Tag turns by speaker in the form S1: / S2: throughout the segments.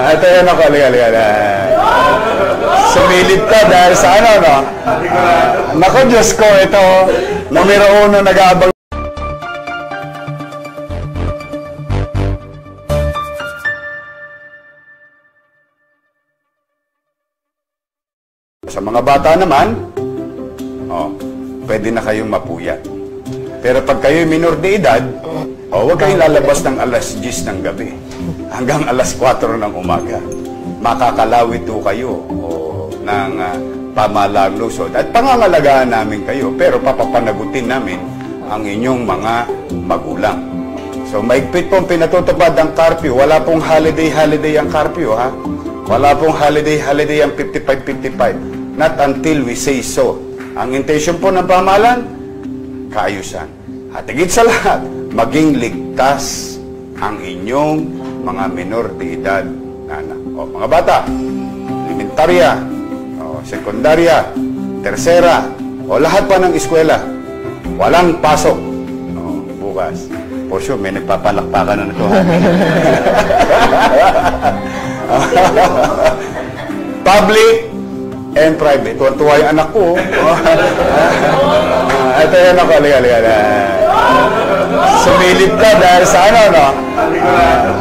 S1: Ito yun ako, liga, liga, liga. Sumilip ka dahil sa ano, no? Nako, Diyos ko, ito, numero uno nag-aabang. Sa mga bata naman, oh, pwede na kayong mapuyat. Pero pag kayo minor de edad, oh, huwag kayong lalabas ng alas 10 ng gabi hanggang alas 4 ng umaga. Makakalawit po kayo oh, ng uh, pamahalang lusod at pangangalagaan namin kayo pero papapanagutin namin ang inyong mga magulang. So maigpit pong pinatutupad ang curfew. Wala pong holiday-holiday ang curfew, ha? Wala pong holiday-holiday ang 55-55. Not until we say so. Ang intention po ng pamahalan, kaayusan. At higit sa lahat, maging ligtas ang inyong mga minor de edad na anak. O, mga bata, elementarya, o, sekundarya, tersera, o lahat pa ng eskwela, walang pasok. O, bukas. For sure, may nagpapalakpakan na nito. Public and private. Tuwan-tuwa yung anak ko. Ah, Ito yan ako. Liga, liga, liga. Sumilip ka dahil sa ano, no?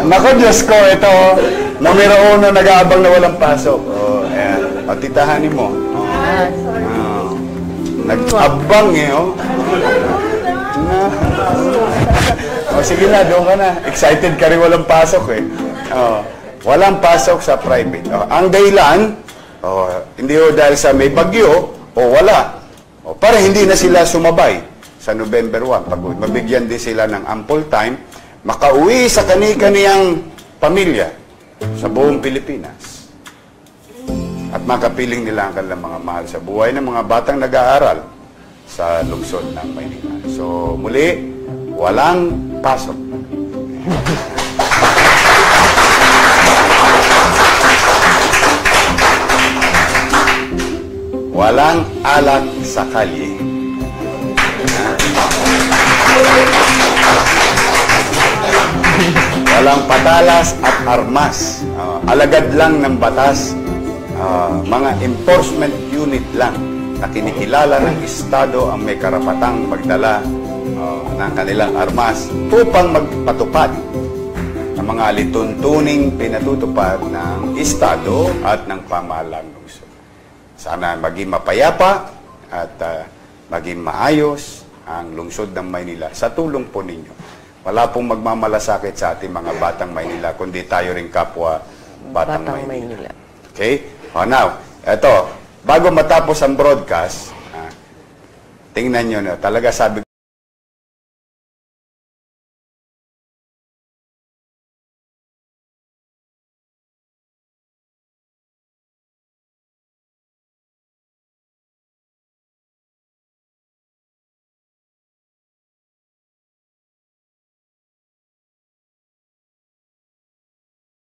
S1: Nako, Diyos ko, ito, numero uno nag-aabang na walang pasok. Oh, ayan. O, titahanin mo. Oh. Nag-abang eh, oh. Na. O, sige na, doon ka na. Excited ka rin walang pasok eh. Oh, walang pasok sa private. Oh, ang dahilan, oh, hindi ho dahil sa may bagyo, o wala. O, para hindi na sila sumabay sa November 1. Pag mabigyan din sila ng ample time, makauwi sa kani-kaniyang pamilya sa buong Pilipinas. At makapiling nila ang kanilang mga mahal sa buhay ng mga batang nag-aaral sa lungsod ng Maynila. So, muli, walang pasok. Walang alak sa kalye. Walang patalas at armas. Ah, alagad lang ng batas. Ah, mga enforcement unit lang na kinikilala ng Estado ang may karapatang magdala ah, ng kanilang armas upang magpatupad ng mga lituntuning pinatutupad ng Estado at ng pamahalang lungsod. Sana maging mapayapa at ah, maging maayos ang lungsod ng Maynila sa tulong po ninyo. Wala pong magmamalasakit sa ating mga batang Maynila, kundi tayo rin kapwa batang,
S2: Batang
S1: Maynila.
S2: Maynila.
S1: Okay? O now, eto, bago matapos ang broadcast, ah, tingnan nyo na, talaga sabi